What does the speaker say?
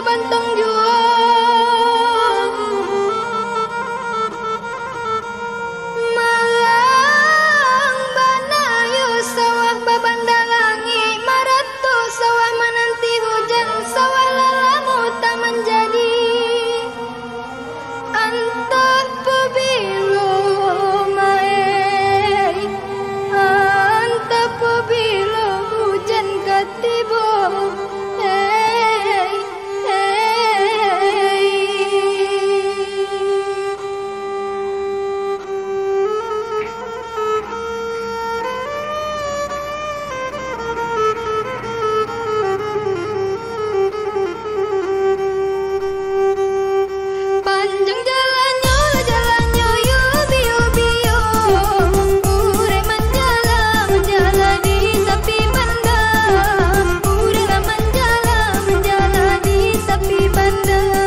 ಬಂತು happy birthday.